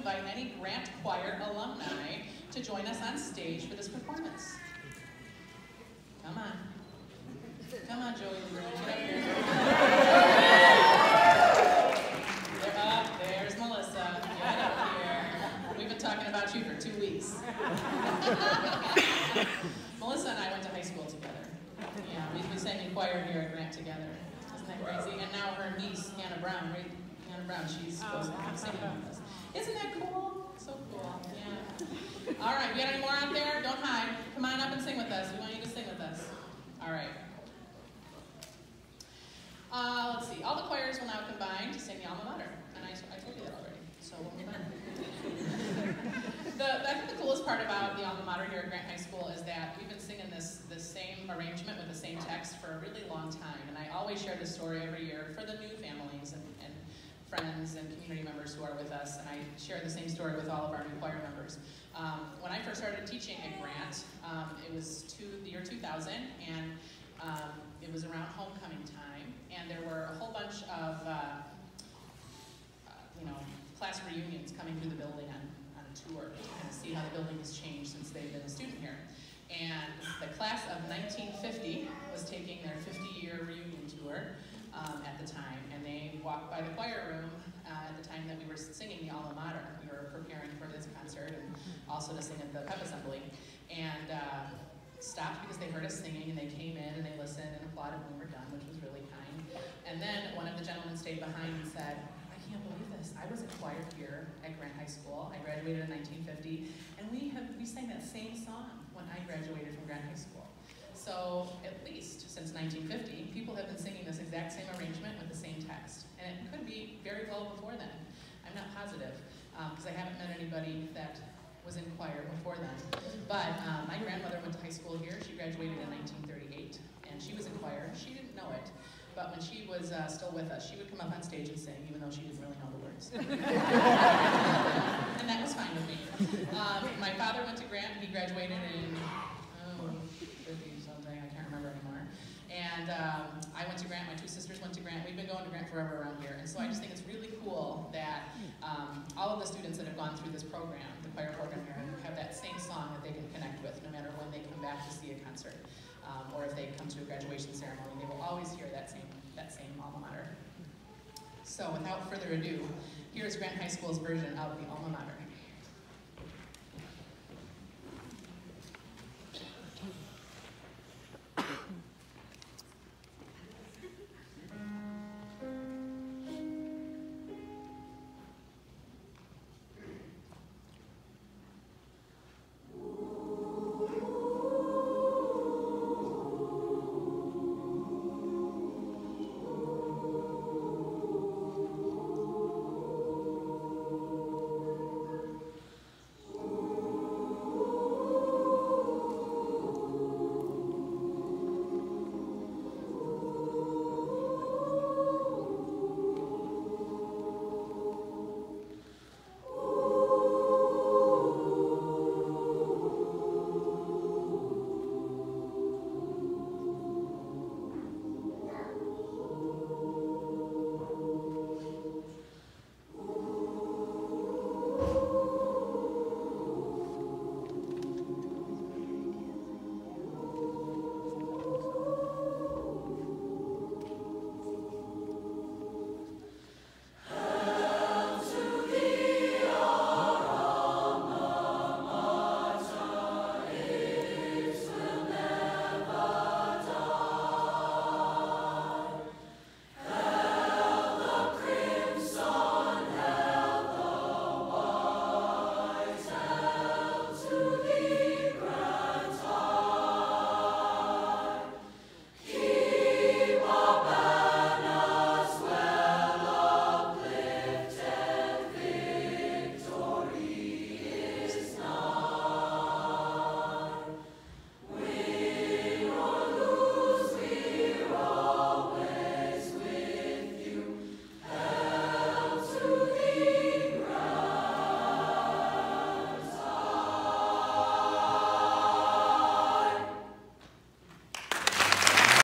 invite any Grant Choir alumni to join us on stage for this performance. Come on. Come on, Joey get up here. There, up, there's Melissa. We've been talking about you for two weeks. Melissa and I went to high school together. Yeah, we, we sang in choir here at Grant together. Isn't that crazy? And now her niece, Hannah Brown, right? Brown, she's supposed to be singing with us. Isn't that cool? So cool, yeah. All right, we got any more out there? Don't hide. Come on up and sing with us. We want you to sing with us. All right. Uh, let's see. All the choirs will now combine to sing the alma mater. And I, I told you that already, so we'll move on. the, I think the coolest part about the alma mater here at Grant High School is that we've been singing this, this same arrangement with the same text for a really long time. And I always share this story every year for the new families and, and friends and community members who are with us. And I share the same story with all of our new choir members. Um, when I first started teaching at Grant, um, it was two, the year 2000, and um, it was around homecoming time, and there were a whole bunch of, uh, uh, you know, class reunions coming through the building on, on a tour to kind of see how the building has changed since they've been a student here. And the class of 1950 um, at the time, and they walked by the choir room uh, at the time that we were singing the alma mater. We were preparing for this concert and also to sing at the pep assembly. And uh, stopped because they heard us singing and they came in and they listened and applauded when we were done, which was really kind. And then one of the gentlemen stayed behind and said, I can't believe this. I was in choir here at Grant High School. I graduated in 1950, and we have we sang that same song when I graduated from Grant High School. So at least since 1950, people have been singing this exact same arrangement with the same text. And it could be very well before then. I'm not positive, because um, I haven't met anybody that was in choir before then. But um, my grandmother went to high school here. She graduated in 1938, and she was in choir. She didn't know it, but when she was uh, still with us, she would come up on stage and sing, even though she didn't really know the words. and that was fine with me. Um, my father went to Grant. He graduated in oh, 50 something. I can't remember anymore. And um, I went to Grant. My two sisters went to Grant. We've been going to Grant forever around here. And so I just think it's really cool that um, all of the students that have gone through this program the choir program here have that same song that they can connect with no matter when they come back to see a concert um, or if they come to a graduation ceremony. They will always hear that same, that same alma mater. So without further ado, here's Grant High School's version of the alma mater.